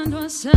Sandwa sa